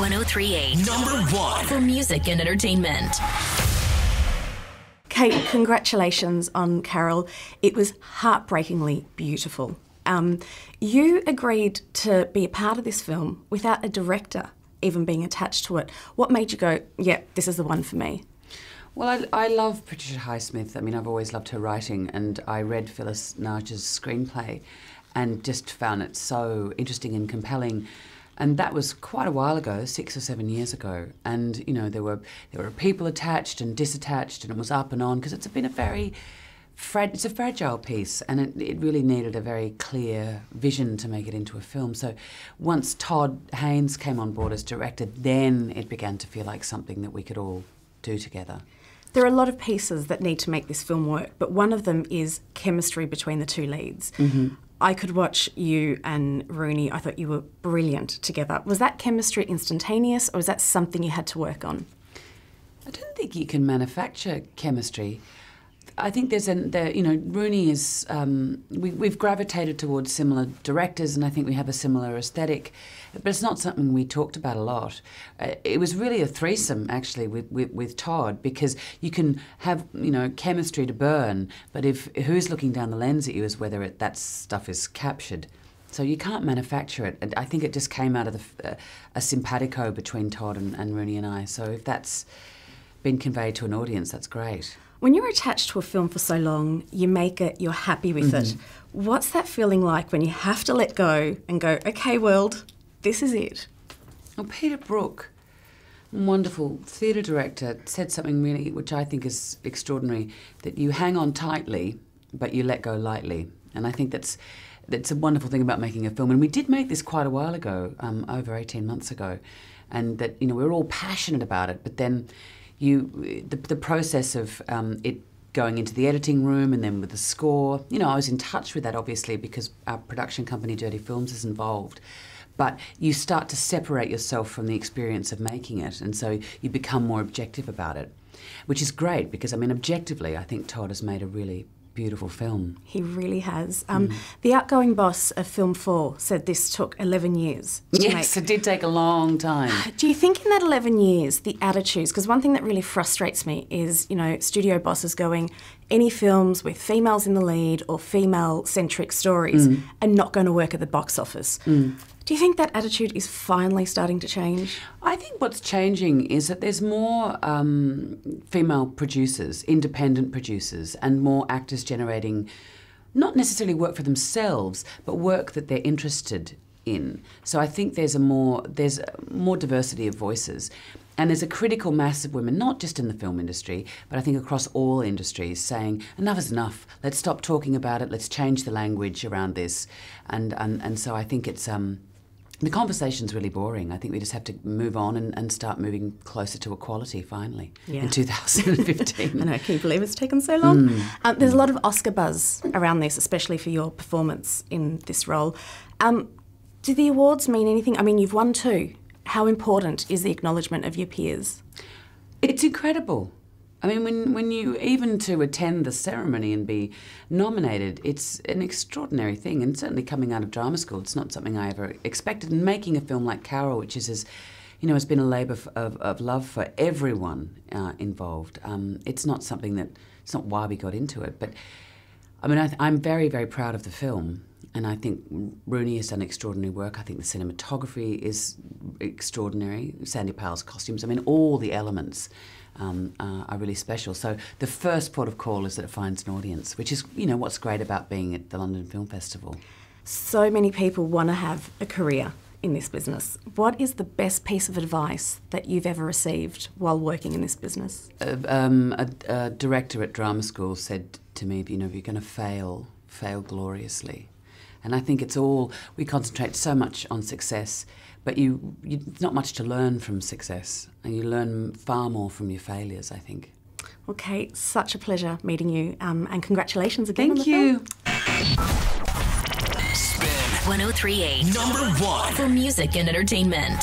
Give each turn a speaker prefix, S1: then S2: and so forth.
S1: 1038.
S2: Number one.
S1: For music and entertainment.
S3: Cate, congratulations on Carol. It was heartbreakingly beautiful. Um, you agreed to be a part of this film without a director even being attached to it. What made you go, yeah, this is the one for me?
S4: Well, I, I love Patricia Highsmith. I mean, I've always loved her writing, and I read Phyllis Nagy's screenplay and just found it so interesting and compelling. And that was quite a while ago, six or seven years ago. And you know, there were there were people attached and disattached, and it was up and on because it's been a very it's a fragile piece, and it, it really needed a very clear vision to make it into a film. So once Todd Haynes came on board as director, then it began to feel like something that we could all do together.
S3: There are a lot of pieces that need to make this film work, but one of them is chemistry between the two leads. Mm-hmm. I could watch you and Rooney. I thought you were brilliant together. Was that chemistry instantaneous, or was that something you had to work on?
S4: I don't think you can manufacture chemistry. I think there's an there, you know Rooney is um, we, we've gravitated towards similar directors and I think we have a similar aesthetic, but it's not something we talked about a lot. Uh, it was really a threesome actually with, with, with Todd because you can have you know chemistry to burn, but if who's looking down the lens at you is whether it, that stuff is captured. So you can't manufacture it. And I think it just came out of the, uh, a simpatico between Todd and, and Rooney and I. So if that's been conveyed to an audience, that's great.
S3: When you're attached to a film for so long, you make it, you're happy with mm-hmm. it. What's that feeling like when you have to let go and go, okay, world, this is it?
S4: Well, Peter Brook, wonderful theatre director, said something really, which I think is extraordinary, that you hang on tightly, but you let go lightly. And I think that's that's a wonderful thing about making a film. And we did make this quite a while ago, um, over 18 months ago. And that, you know, we were all passionate about it, but then you the, the process of um, it going into the editing room and then with the score. You know, I was in touch with that obviously because our production company Dirty Films is involved. But you start to separate yourself from the experience of making it, and so you become more objective about it, which is great because I mean, objectively, I think Todd has made a really beautiful film.
S3: He really has. Um, mm. The outgoing boss of Film 4 said this took 11 years.
S4: yes,
S3: make.
S4: it did take a long time.
S3: Do you think in that 11 years, the attitudes, because one thing that really frustrates me is, you know, studio bosses going, any films with females in the lead or female centric stories mm. are not going to work at the box office. Mm. Do you think that attitude is finally starting to change?
S4: I think what's changing is that there's more um, female producers, independent producers, and more actors generating not necessarily work for themselves, but work that they're interested in. So I think there's a more there's more diversity of voices. And there's a critical mass of women, not just in the film industry, but I think across all industries, saying enough is enough. Let's stop talking about it. Let's change the language around this. And and, and so I think it's um, the conversation's really boring. I think we just have to move on and, and start moving closer to equality finally yeah. in 2015.
S3: I know, can you believe it's taken so long? Mm. Um, there's a lot of Oscar buzz around this, especially for your performance in this role. Um, do the awards mean anything? I mean, you've won two. How important is the acknowledgement of your peers?
S4: It's incredible. I mean, when, when you even to attend the ceremony and be nominated, it's an extraordinary thing. And certainly coming out of drama school, it's not something I ever expected. And making a film like Carol, which is as you know, has been a labour of, of love for everyone uh, involved. Um, it's not something that it's not why we got into it, but I mean, I, am very, very proud of the film, and I think Rooney has done extraordinary work. I think the cinematography is extraordinary. Sandy Powell's costumes. I mean, all the elements um, uh, are really special. So the first port of call is that it finds an audience, which is you know what's great about being at the London Film Festival.
S3: So many people want to have a career in this business. What is the best piece of advice that you've ever received while working in this business?
S4: Uh, um, a, a director at drama school said to me, you know, if you're going to fail, fail gloriously. And I think it's all, we concentrate so much on success, but you, you, it's not much to learn from success. And you learn far more from your failures, I think.
S3: Well, Cate, such a pleasure meeting you. Um, and congratulations again.
S4: Thank you.
S1: Spin 1038.
S2: Number one.
S1: For music and entertainment.